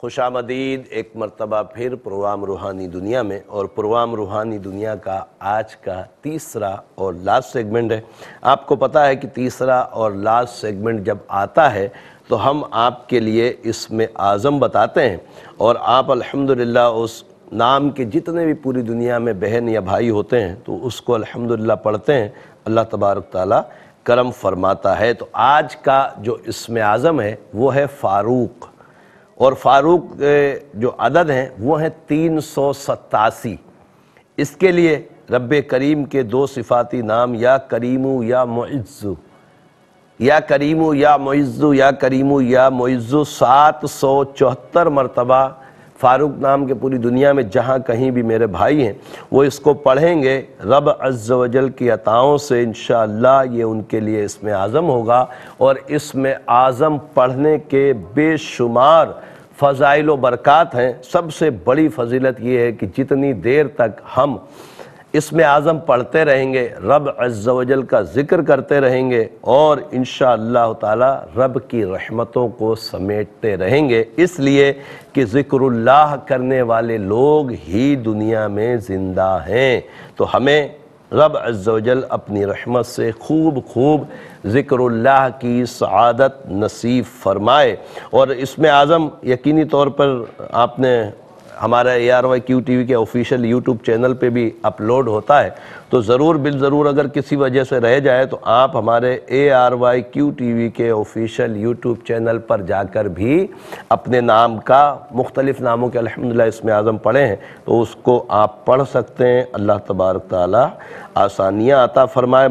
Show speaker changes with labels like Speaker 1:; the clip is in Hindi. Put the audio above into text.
Speaker 1: खुश आमदीद एक मरतबा फिर प्रोग्राम रूहानी दुनिया में और प्रोग्राम रूहानी दुनिया का आज का तीसरा और लास्ट सेगमेंट है। आपको पता है कि तीसरा और लास्ट सेगमेंट जब आता है तो हम आपके लिए इसमें आज़म बताते हैं और आप अल्हम्दुलिल्लाह उस नाम के जितने भी पूरी दुनिया में बहन या भाई होते हैं तो उसको अल्हम्दुलिल्लाह पढ़ते हैं। अल्लाह तबारक ताली करम फरमाता है। तो आज का जो इसमें आज़म है, वो है फ़ारूक़। और फ़ारूक जो अदद हैं, वो हैं तीन सौ सतासी इसके लिए रब करीम के दो सिफाती नाम, या करीमू, या मुइज़ु या करीमु, या मुइज़ु या करीमू, या मुइज़ु सात सौ चौहत्तर मरतबा फ़ारूक नाम के पूरी दुनिया में जहाँ कहीं भी मेरे भाई हैं, वो इसको पढ़ेंगे, रब अज्जवजल की अताओं से इन ये उनके लिए इसमें आज़म होगा और इसमें आज़म पढ़ने के बेशुमार फ़ज़ाइल बरक़ात हैं। सबसे बड़ी फजीलत ये है कि जितनी देर तक हम इसमें आज़म पढ़ते रहेंगे, रब अज्जवजल का ज़िक्र करते रहेंगे और इन ताला रब की रहमतों को समेटते रहेंगे। इसलिए कि ज़िक्रुल्लाह करने वाले लोग ही दुनिया में ज़िंदा हैं। तो हमें रब अज्जल अपनी रहमत से खूब खूब ज़िक्रुल्लाह की सआदत नसीब फरमाए। और इसमें आज़म यकीनी तौर पर आपने हमारा A R Y Q T V के ऑफिशियल यूट्यूब चैनल पे भी अपलोड होता है तो ज़रूर, बिल ज़रूर अगर किसी वजह से रह जाए तो आप हमारे A R Y Q T V के ऑफिशियल यूट्यूब चैनल पर जाकर भी अपने नाम का, मुख्तलिफ़ नामों के अलहमदिल्ला इसमें आज़म पढ़े हैं तो उसको आप पढ़ सकते हैं। अल्लाह तबारक ताली आसानियाँ आता फ़रमाए।